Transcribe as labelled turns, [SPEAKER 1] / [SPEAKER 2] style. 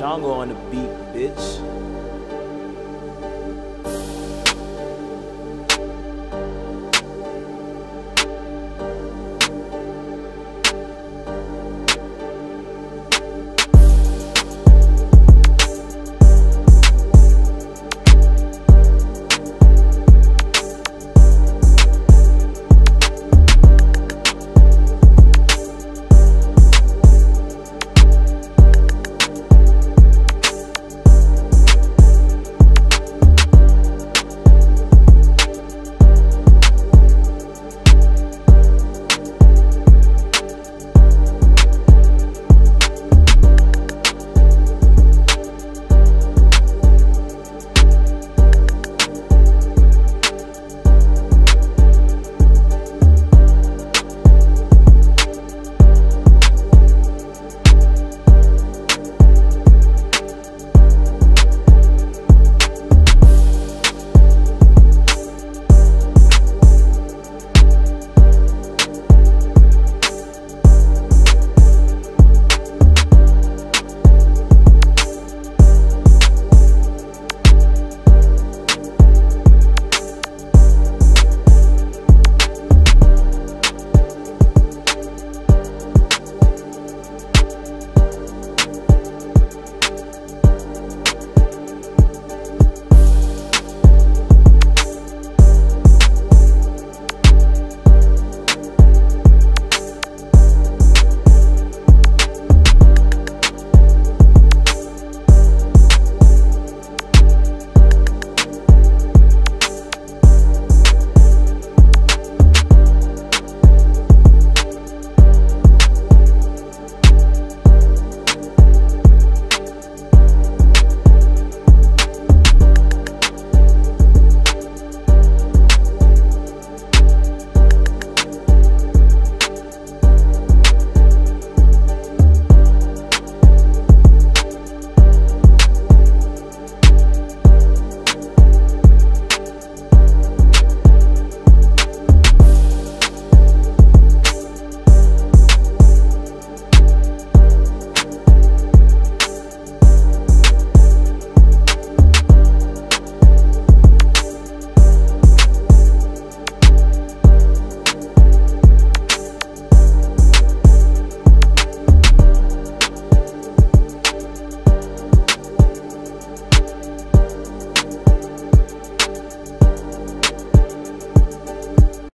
[SPEAKER 1] Shango on the beat, bitch.